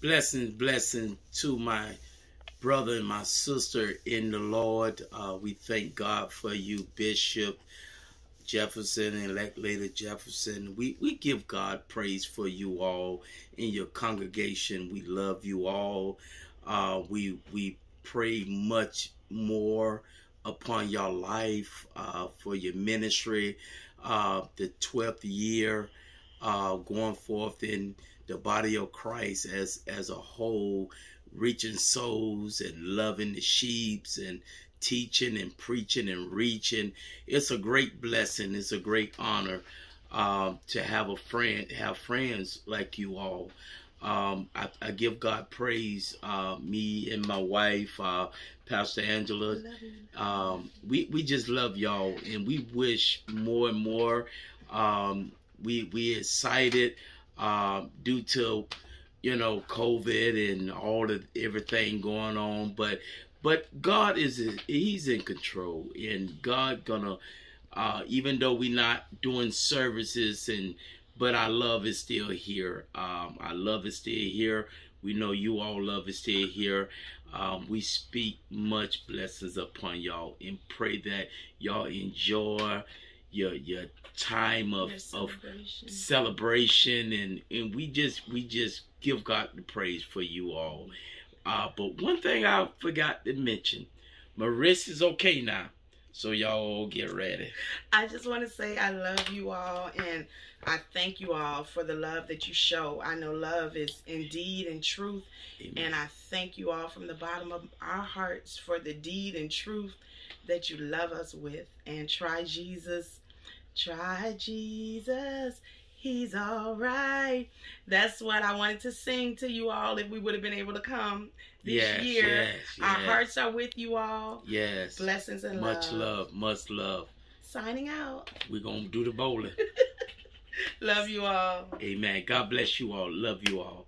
Blessings, blessings to my brother and my sister in the Lord. Uh, we thank God for you, Bishop Jefferson and elect Lady Jefferson. We, we give God praise for you all in your congregation. We love you all. Uh, we we pray much more upon your life uh, for your ministry. Uh, the 12th year uh, going forth in the body of Christ as as a whole, reaching souls and loving the sheeps and teaching and preaching and reaching. It's a great blessing. It's a great honor um, to have a friend, have friends like you all. Um, I, I, give God praise. Uh, me and my wife, uh, Pastor Angela, um, we we just love y'all, and we wish more and more. We we excited uh, due to you know COVID and all the everything going on, but but God is He's in control, and God gonna uh, even though we're not doing services and but our love is still here. Um, our love is still here. We know you all love is still here. Um, we speak much blessings upon y'all and pray that y'all enjoy your your time of celebration. of celebration and and we just we just give God the praise for you all. Uh, but one thing I forgot to mention, Marissa is okay now. So y'all get ready. I just want to say I love you all and I thank you all for the love that you show. I know love is indeed and truth. Amen. And I thank you all from the bottom of our hearts for the deed and truth that you love us with. And try Jesus Try Jesus. He's all right. That's what I wanted to sing to you all if we would have been able to come this yes, year. Yes, yes. Our hearts are with you all. Yes. Blessings and much love. Much love. Signing out. We're going to do the bowling. love you all. Amen. God bless you all. Love you all.